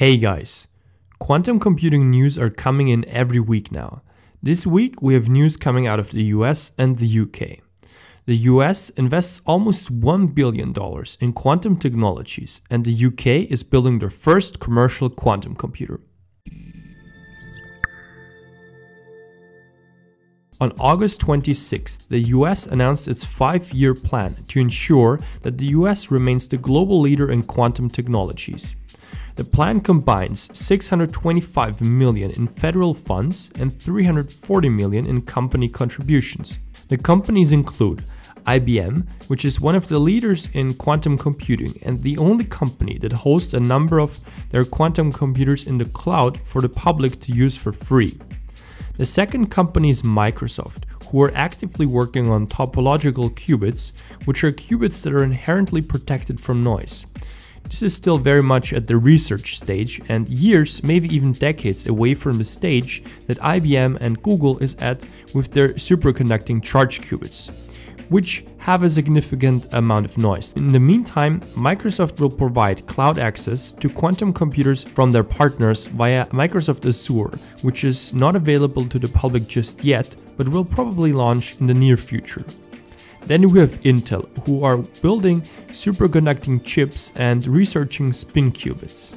Hey guys, quantum computing news are coming in every week now. This week we have news coming out of the US and the UK. The US invests almost $1 billion in quantum technologies, and the UK is building their first commercial quantum computer. On August 26th, the US announced its five year plan to ensure that the US remains the global leader in quantum technologies. The plan combines 625 million in federal funds and 340 million in company contributions. The companies include IBM, which is one of the leaders in quantum computing and the only company that hosts a number of their quantum computers in the cloud for the public to use for free. The second company is Microsoft, who are actively working on topological qubits, which are qubits that are inherently protected from noise. This is still very much at the research stage and years, maybe even decades away from the stage that IBM and Google is at with their superconducting charge qubits, which have a significant amount of noise. In the meantime, Microsoft will provide cloud access to quantum computers from their partners via Microsoft Azure, which is not available to the public just yet, but will probably launch in the near future. Then we have Intel, who are building superconducting chips and researching spin qubits.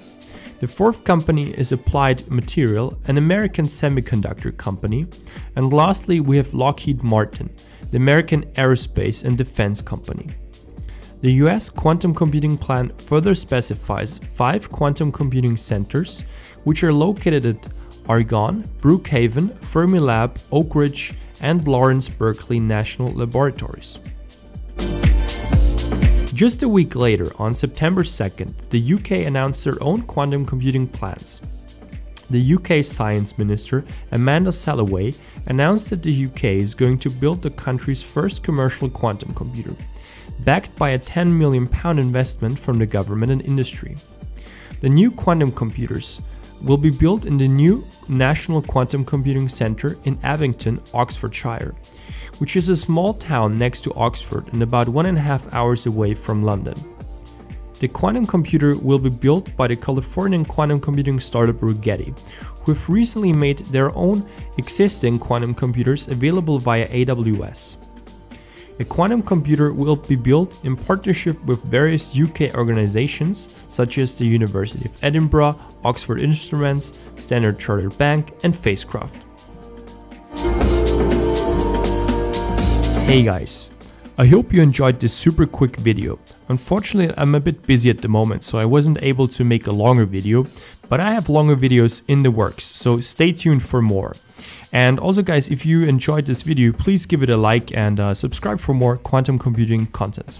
The fourth company is Applied Material, an American semiconductor company. And lastly, we have Lockheed Martin, the American aerospace and defense company. The US quantum computing plan further specifies five quantum computing centers, which are located at Argonne, Brookhaven, Fermilab, Oak Ridge, and Lawrence Berkeley National Laboratories. Just a week later, on September 2nd, the UK announced their own quantum computing plans. The UK Science Minister, Amanda Solloway, announced that the UK is going to build the country's first commercial quantum computer, backed by a £10 million investment from the government and industry. The new quantum computers will be built in the new National Quantum Computing Centre in Abingdon, Oxfordshire, which is a small town next to Oxford and about one and a half hours away from London. The quantum computer will be built by the Californian quantum computing startup Rigetti, who have recently made their own existing quantum computers available via AWS. A quantum computer will be built in partnership with various UK organisations such as the University of Edinburgh, Oxford Instruments, Standard Chartered Bank, and Phasecraft. Hey guys, I hope you enjoyed this super quick video. Unfortunately, I'm a bit busy at the moment, so I wasn't able to make a longer video, but I have longer videos in the works, so stay tuned for more. And also guys, if you enjoyed this video, please give it a like and uh, subscribe for more quantum computing content.